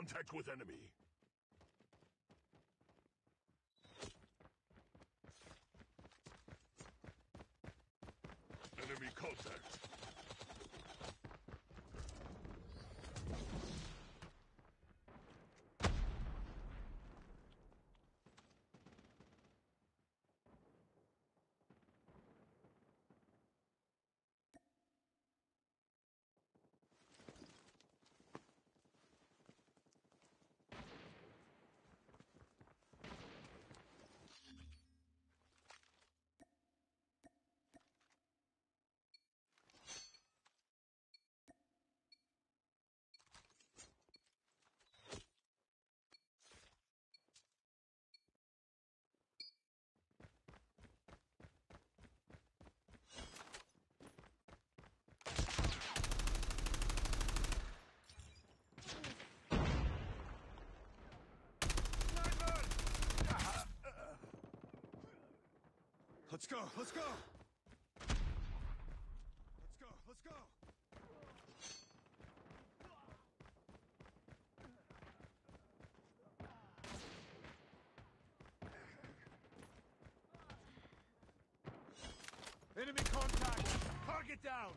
contact with enemy. Enemy contact. Let's go, let's go! Let's go, let's go! Enemy contact! Target down!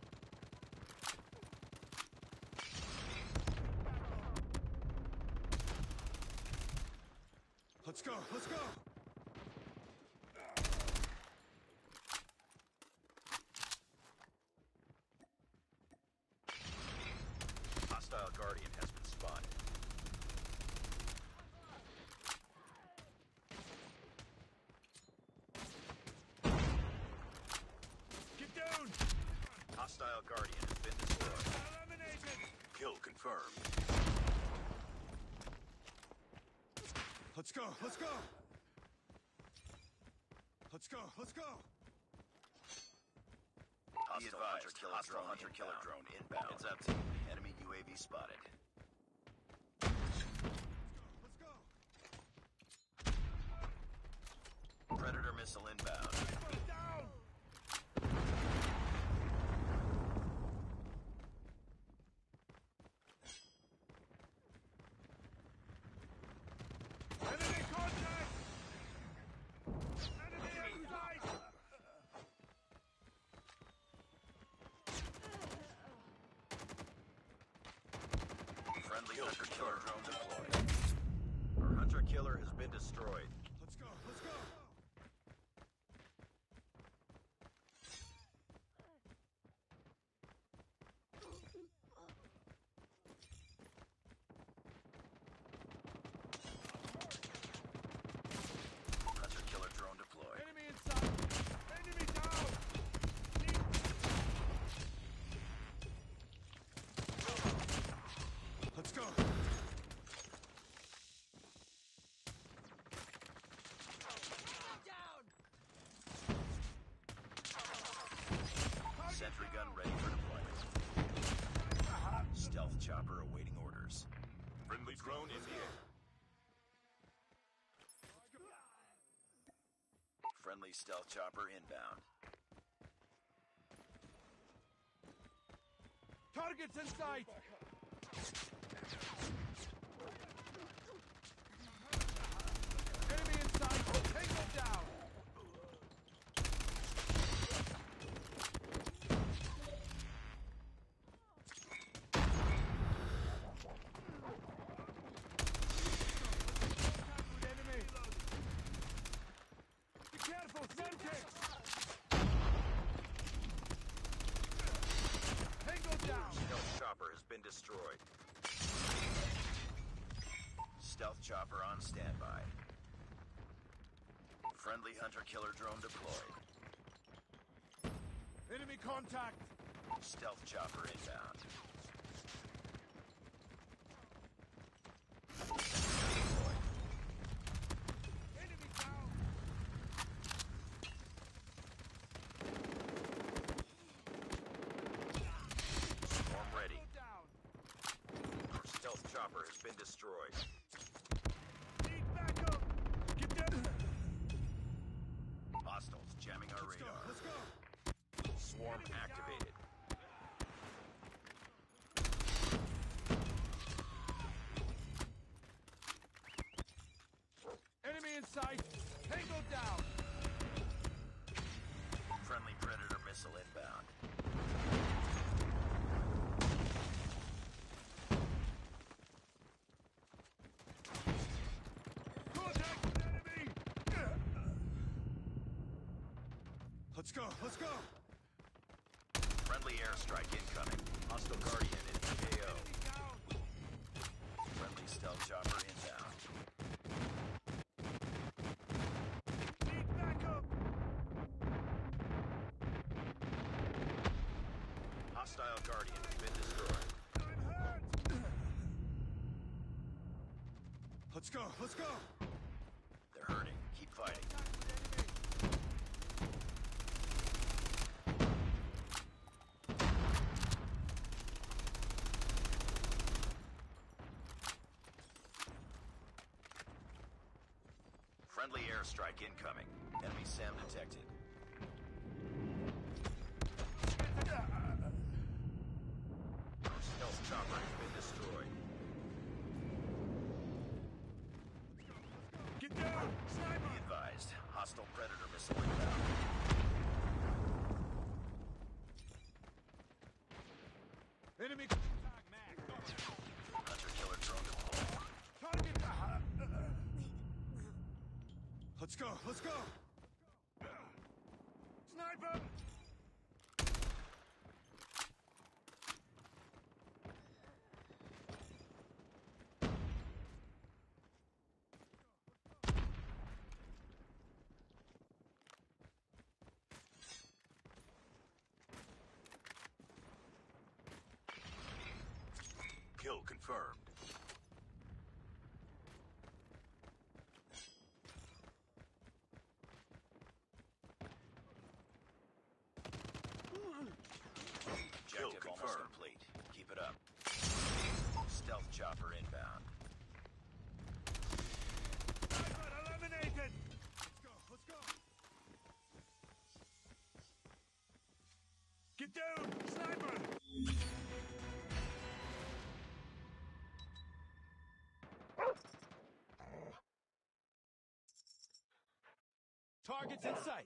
Let's go, let's go! Hostile Guardian has been spotted. Get down! Hostile Guardian has been destroyed. Eliminated! Kill confirmed. Let's go, let's go! Let's go, let's go! Be advised, hostile hunter killer drone inbound. It's up to enemy UAV spotted. Let's go! Predator missile inbound. Down! Enemy contact! Enemy inside! Friendly hunter killer drone deployed. Our hunter killer has been destroyed. Let's go, let's go! Hunter killer drone deployed. Enemy inside! Enemy down! Let's go! Sentry gun ready for deployment. Stealth chopper awaiting orders. Friendly drone in the air. Friendly stealth chopper inbound. Targets in sight! Enemy inside! Take them down! Contact with enemy! Be careful, Semtex! Tango down! Stealth chopper has been destroyed. Stealth chopper on standby. Friendly hunter killer drone deployed. Enemy contact! Stealth chopper inbound. chopper has been destroyed. Need backup! Get down! Hostiles jamming our let's radar. Go, let's go! Swarm Enemy activated. Down. Enemy in sight! Tango down! Friendly Predator missile inbound. Let's go. Let's go. Friendly airstrike incoming. Hostile Guardian in KO. Friendly stealth chopper inbound. Hostile Guardian has been destroyed. I'm hurt. Let's go. Let's go. They're hurting. Keep fighting. Friendly airstrike incoming. Enemy SAM detected. Stealth chopper has been destroyed. Get down. Be Sniper. advised. Hostile Predator missile inbound. Enemy contact. Mag. Hunter killer drone deployed. Target. Let's go. Let's go. Sniper. Kill confirmed. Kill Objective almost confirmed. complete. Keep it up. Stealth chopper inbound. Sniper eliminated. Let's go. Let's go. Get down. Sniper. Targets in sight.